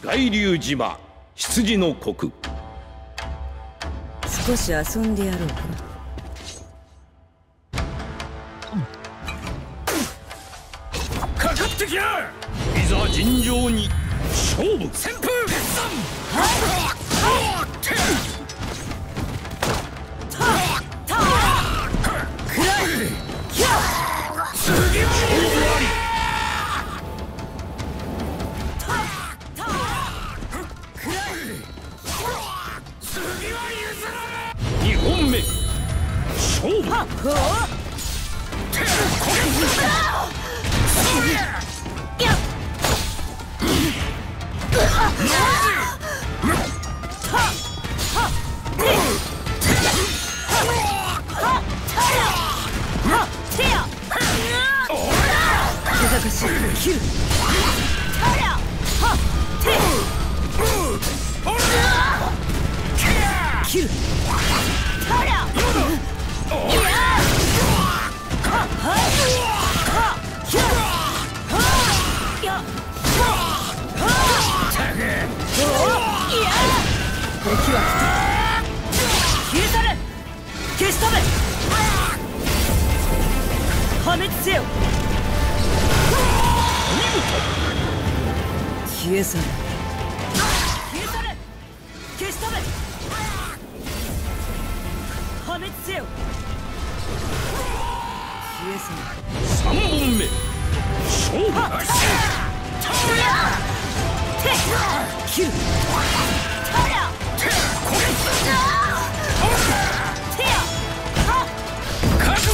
外流島羊の国。少し遊んでやろうか。いざ尋常に。勝負。旋風決断！はっ2本目勝負9ほれ消え去れ覚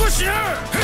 悟しろ。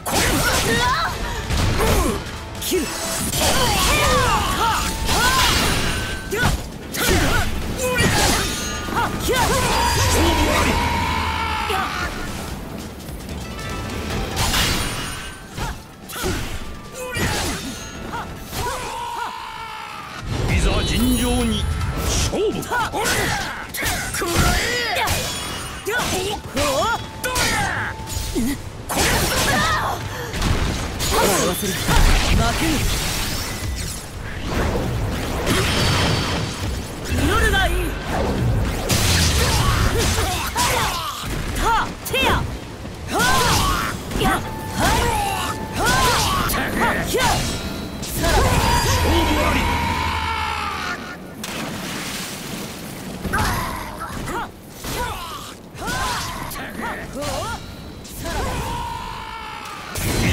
尋常に勝負。わせる負けぬ祈るがいい。はい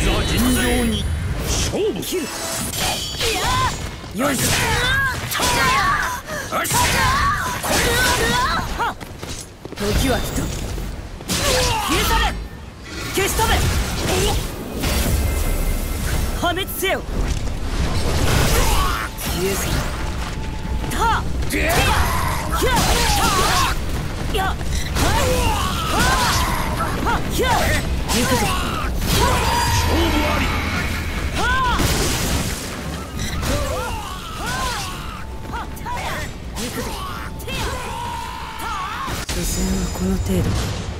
ざ尋常に勝負9いやよいし。ょよし時は消消し破滅せよ消えすぎたっ rasteiro.